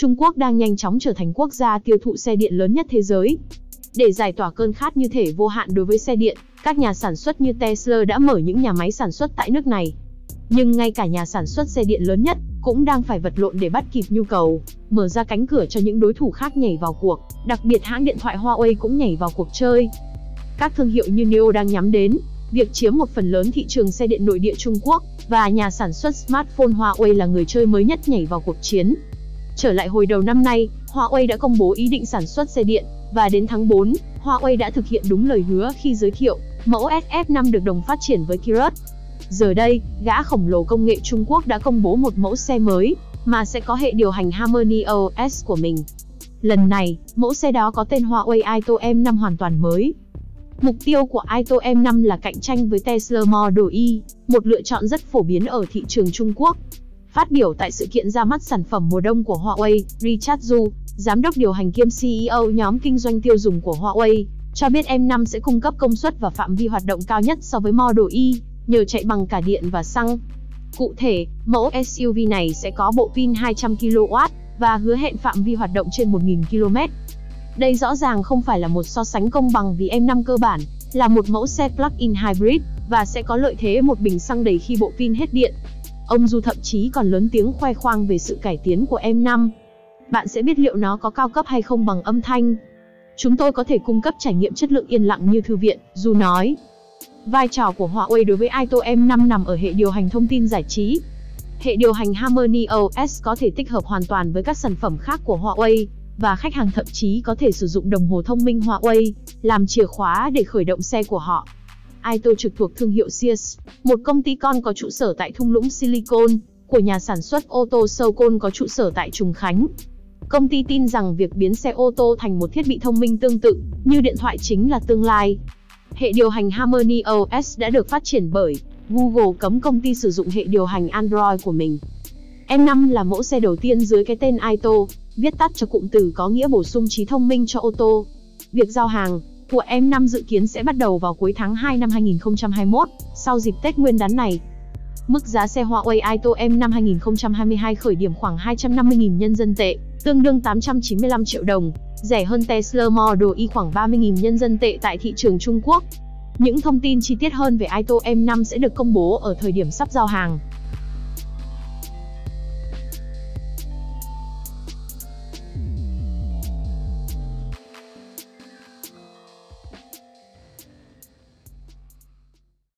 Trung Quốc đang nhanh chóng trở thành quốc gia tiêu thụ xe điện lớn nhất thế giới. Để giải tỏa cơn khát như thể vô hạn đối với xe điện, các nhà sản xuất như Tesla đã mở những nhà máy sản xuất tại nước này. Nhưng ngay cả nhà sản xuất xe điện lớn nhất cũng đang phải vật lộn để bắt kịp nhu cầu, mở ra cánh cửa cho những đối thủ khác nhảy vào cuộc, đặc biệt hãng điện thoại Huawei cũng nhảy vào cuộc chơi. Các thương hiệu như NIO đang nhắm đến việc chiếm một phần lớn thị trường xe điện nội địa Trung Quốc và nhà sản xuất smartphone Huawei là người chơi mới nhất nhảy vào cuộc chiến. Trở lại hồi đầu năm nay, Huawei đã công bố ý định sản xuất xe điện và đến tháng 4, Huawei đã thực hiện đúng lời hứa khi giới thiệu mẫu SF5 được đồng phát triển với Kirat. Giờ đây, gã khổng lồ công nghệ Trung Quốc đã công bố một mẫu xe mới mà sẽ có hệ điều hành Harmony OS của mình. Lần này, mẫu xe đó có tên Huawei Ito M5 hoàn toàn mới. Mục tiêu của Ito M5 là cạnh tranh với Tesla Model Y, một lựa chọn rất phổ biến ở thị trường Trung Quốc. Phát biểu tại sự kiện ra mắt sản phẩm mùa đông của Huawei, Richard Zhu, giám đốc điều hành kiêm CEO nhóm kinh doanh tiêu dùng của Huawei, cho biết M5 sẽ cung cấp công suất và phạm vi hoạt động cao nhất so với Model Y, nhờ chạy bằng cả điện và xăng. Cụ thể, mẫu SUV này sẽ có bộ pin 200 kW và hứa hẹn phạm vi hoạt động trên 1.000 km. Đây rõ ràng không phải là một so sánh công bằng vì M5 cơ bản là một mẫu xe plug-in hybrid và sẽ có lợi thế một bình xăng đầy khi bộ pin hết điện. Ông Du thậm chí còn lớn tiếng khoe khoang về sự cải tiến của M5. Bạn sẽ biết liệu nó có cao cấp hay không bằng âm thanh. Chúng tôi có thể cung cấp trải nghiệm chất lượng yên lặng như thư viện, Du nói. Vai trò của Huawei đối với Ito M5 nằm ở hệ điều hành thông tin giải trí. Hệ điều hành Harmony OS có thể tích hợp hoàn toàn với các sản phẩm khác của Huawei, và khách hàng thậm chí có thể sử dụng đồng hồ thông minh Huawei làm chìa khóa để khởi động xe của họ. Ito trực thuộc thương hiệu Sears, một công ty con có trụ sở tại thung lũng Silicon, của nhà sản xuất ô tô Socon có trụ sở tại Trùng Khánh. Công ty tin rằng việc biến xe ô tô thành một thiết bị thông minh tương tự như điện thoại chính là tương lai. Hệ điều hành Harmony OS đã được phát triển bởi Google cấm công ty sử dụng hệ điều hành Android của mình. M5 là mẫu xe đầu tiên dưới cái tên Ito, viết tắt cho cụm từ có nghĩa bổ sung trí thông minh cho ô tô. Việc giao hàng của M5 dự kiến sẽ bắt đầu vào cuối tháng 2 năm 2021, sau dịp Tết Nguyên đán này. Mức giá xe Huawei Ito M5 2022 khởi điểm khoảng 250.000 nhân dân tệ, tương đương 895 triệu đồng, rẻ hơn Tesla Model Y khoảng 30.000 nhân dân tệ tại thị trường Trung Quốc. Những thông tin chi tiết hơn về Ito M5 sẽ được công bố ở thời điểm sắp giao hàng.